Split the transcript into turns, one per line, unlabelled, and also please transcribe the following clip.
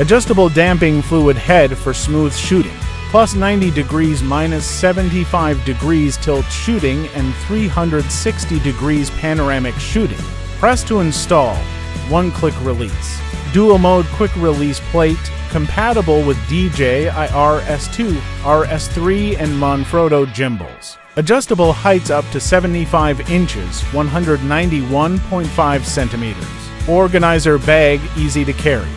Adjustable damping fluid head for smooth shooting. Plus 90 degrees minus 75 degrees tilt shooting and 360 degrees panoramic shooting. Press to install. One click release. Dual mode quick release plate compatible with DJI RS2, RS3, and Manfrotto gimbals. Adjustable heights up to 75 inches, 191.5 centimeters. Organizer bag easy to carry.